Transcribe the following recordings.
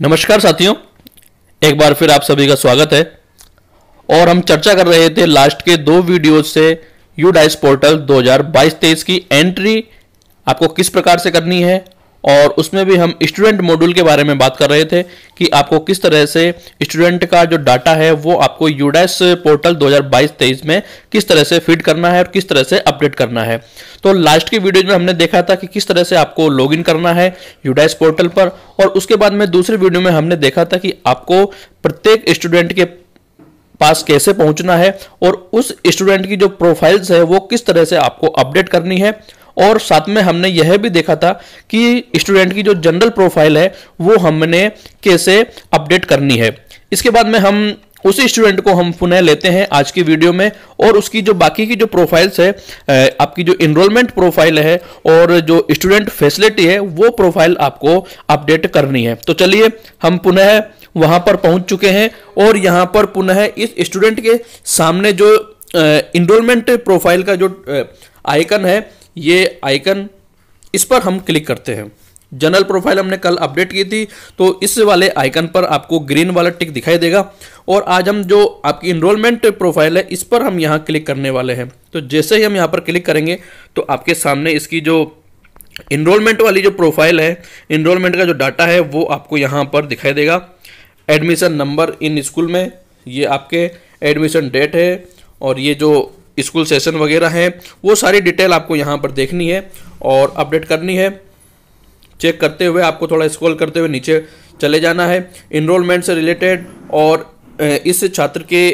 नमस्कार साथियों, एक बार फिर आप सभी का स्वागत है। और हम चर्चा कर रहे थे लास्ट के दो वीडियो से यू डाइस पोर्टल 2022-23 की एंट्री आपको किस प्रकार से करनी है और उसमें भी हम स्टूडेंट मॉड्यूल के बारे में बात कर रहे थे कि आपको किस तरह से स्टूडेंट का जो डाटा है, वो आपको यूडाइस पोर्टल 2022-23 में किस तरह से फ़ीड करना है और किस तरह से अपडेट करना है। तो लास्ट की वीडियो में हमने देखा था कि किस तरह से आपको लॉगिन करना है यूडाइस पोर्टल पर और उसके बाद में दूसरी वीडियो में हमने देखा था कि आपको प्रत्येक स्टूडेंट के पास कैसे पहुँचना है और उस स्टूडेंट की जो प्रोफाइल्स है, वो किस तरह से आपको अपडेट करनी है और साथ में हमने यह भी देखा था कि स्टूडेंट की जो जनरल प्रोफ़ाइल है, वो हमने कैसे अपडेट करनी है। इसके बाद में हम उसी स्टूडेंट को हम पुनः लेते हैं आज की वीडियो में और उसकी जो बाकी की जो प्रोफाइल्स है आपकी जो इनरोलमेंट प्रोफ़ाइल है और जो स्टूडेंट फैसिलिटी है, वो प्रोफ़ाइल आपको अपडेट करनी है। तो चलिए हम पुनः वहाँ पर पहुँच चुके हैं और यहाँ पर पुनः इस स्टूडेंट के सामने जो इनरोलमेंट प्रोफ़ाइल का जो आइकन है ये आइकन इस पर हम क्लिक करते हैं। जनरल प्रोफ़ाइल हमने कल अपडेट की थी तो इस वाले आइकन पर आपको ग्रीन वाला टिक दिखाई देगा। और आज हम जो आपकी इनरोलमेंट प्रोफ़ाइल है, इस पर हम यहाँ क्लिक करने वाले हैं। तो जैसे ही हम यहाँ पर क्लिक करेंगे तो आपके सामने इसकी जो इनरोलमेंट वाली जो प्रोफ़ाइल है इनरोलमेंट का जो डाटा है, वो आपको यहाँ पर दिखाई देगा। एडमिशन नंबर इन स्कूल में, ये आपके एडमिशन डेट है, और ये जो स्कूल सेशन वगैरह हैं, वो सारी डिटेल आपको यहाँ पर देखनी है और अपडेट करनी है। चेक करते हुए आपको थोड़ा स्क्रॉल करते हुए नीचे चले जाना है। इनरोलमेंट से रिलेटेड और इस छात्र के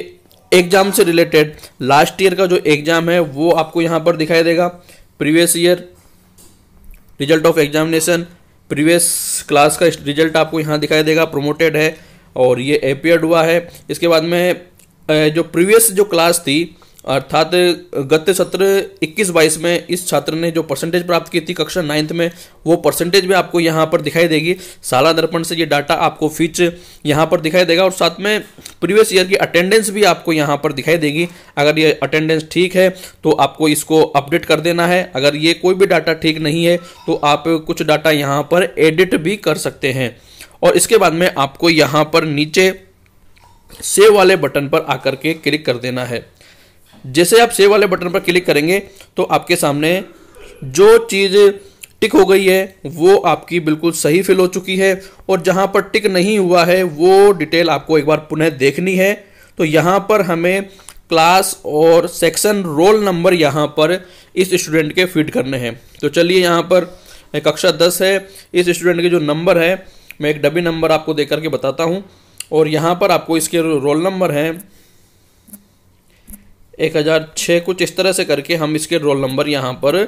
एग्ज़ाम से रिलेटेड लास्ट ईयर का जो एग्ज़ाम है, वो आपको यहाँ पर दिखाई देगा। Previous year result of examination previous class का रिज़ल्ट आपको यहाँ दिखाई देगा प्रोमोटेड है और ये एपियर्ड हुआ है। इसके बाद में जो प्रीवियस जो क्लास थी अर्थात गत सत्र 21 बाईस में इस छात्र ने जो परसेंटेज प्राप्त की थी कक्षा नाइन्थ में, वो परसेंटेज भी आपको यहाँ पर दिखाई देगी। साला दर्पण से ये डाटा आपको फीच यहाँ पर दिखाई देगा और साथ में प्रीवियस ईयर की अटेंडेंस भी आपको यहाँ पर दिखाई देगी। अगर ये अटेंडेंस ठीक है तो आपको इसको अपडेट कर देना है। अगर ये कोई भी डाटा ठीक नहीं है तो आप कुछ डाटा यहाँ पर एडिट भी कर सकते हैं। और इसके बाद में आपको यहाँ पर नीचे सेव वाले बटन पर आकर के क्लिक कर देना है। जैसे आप सेव वाले बटन पर क्लिक करेंगे तो आपके सामने जो चीज़ टिक हो गई है, वो आपकी बिल्कुल सही फिल हो चुकी है। और जहाँ पर टिक नहीं हुआ है, वो डिटेल आपको एक बार पुनः देखनी है। तो यहाँ पर हमें क्लास और सेक्शन रोल नंबर यहाँ पर इस स्टूडेंट के फ़ीड करने हैं। तो चलिए यहाँ पर कक्षा दस है। इस स्टूडेंट के जो नंबर है, मैं एक डबी नंबर आपको दे करके बताता हूँ। और यहाँ पर आपको इसके रोल नंबर हैं एक हज़ार छः कुछ इस तरह से करके हम इसके रोल नंबर यहाँ पर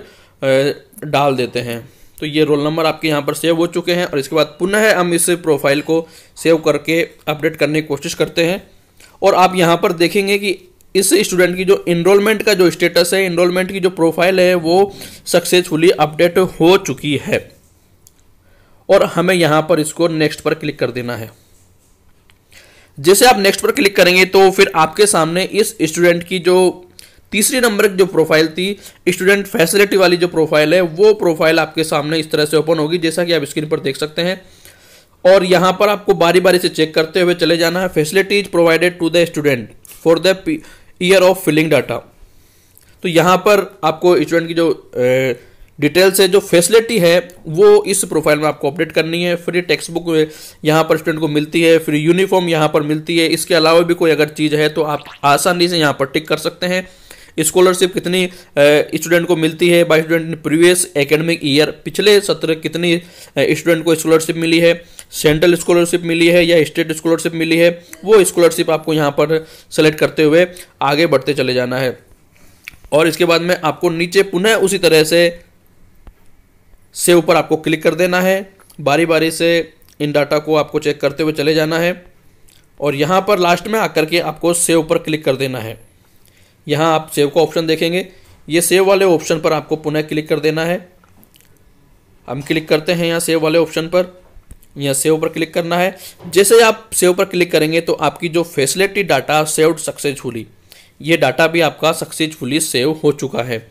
डाल देते हैं। तो ये रोल नंबर आपके यहाँ पर सेव हो चुके हैं और इसके बाद पुनः हम इस प्रोफ़ाइल को सेव करके अपडेट करने की कोशिश करते हैं। और आप यहाँ पर देखेंगे कि इस स्टूडेंट की जो इनरोलमेंट का जो स्टेटस है इनरोलमेंट की जो प्रोफ़ाइल है, वो सक्सेसफुली अपडेट हो चुकी है। और हमें यहाँ पर इसको नेक्स्ट पर क्लिक कर देना है। जैसे आप नेक्स्ट पर क्लिक करेंगे तो फिर आपके सामने इस स्टूडेंट की जो तीसरी नंबर की जो प्रोफ़ाइल थी स्टूडेंट फैसिलिटी वाली जो प्रोफ़ाइल है, वो प्रोफ़ाइल आपके सामने इस तरह से ओपन होगी, जैसा कि आप स्क्रीन पर देख सकते हैं। और यहाँ पर आपको बारी बारी से चेक करते हुए चले जाना है। Facilities provided to the student for the year of filling data तो यहाँ पर आपको स्टूडेंट की जो डिटेल से जो फैसिलिटी है, वो इस प्रोफ़ाइल में आपको अपडेट करनी है। फ्री टेक्स्ट बुक यहाँ पर स्टूडेंट को मिलती है, फ्री यूनिफॉर्म यहाँ पर मिलती है। इसके अलावा भी कोई अगर चीज़ है तो आप आसानी से यहाँ पर टिक कर सकते हैं। स्कॉलरशिप कितनी स्टूडेंट को मिलती है? By student previous academic year, पिछले सत्र कितनी स्टूडेंट को स्कॉलरशिप मिली है? सेंट्रल स्कॉलरशिप मिली है या स्टेट स्कॉलरशिप मिली है? वो स्कॉलरशिप आपको यहाँ पर सेलेक्ट करते हुए आगे बढ़ते चले जाना है। और इसके बाद में आपको नीचे पुनः उसी तरह से सेव पर आपको क्लिक कर देना है। बारी बारी से इन डाटा को आपको चेक करते हुए चले जाना है। और यहाँ पर लास्ट में आकर के आपको सेव पर क्लिक कर देना है। यहाँ आप सेव का ऑप्शन देखेंगे। ये सेव वाले ऑप्शन पर आपको पुनः क्लिक कर देना है। हम क्लिक करते हैं यहाँ सेव वाले ऑप्शन पर। यहाँ सेव पर क्लिक करना है। जैसे आप सेव पर क्लिक करेंगे तो आपकी जो फैसिलिटी डाटा सेव्ड सक्सेसफुली, ये डाटा भी आपका सक्सेसफुली सेव हो चुका है।